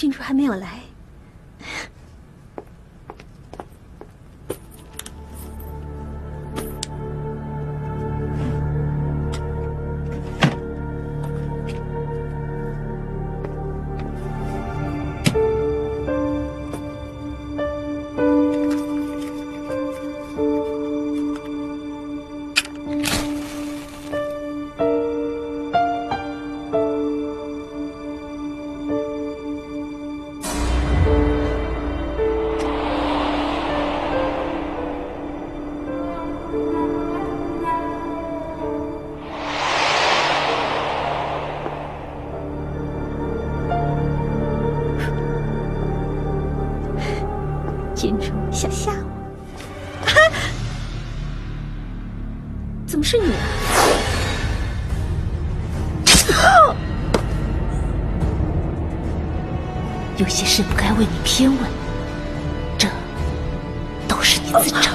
郡主还没有来。郡主想吓我？啊！怎么是你啊？有些事不该为你偏问，这都是你自找。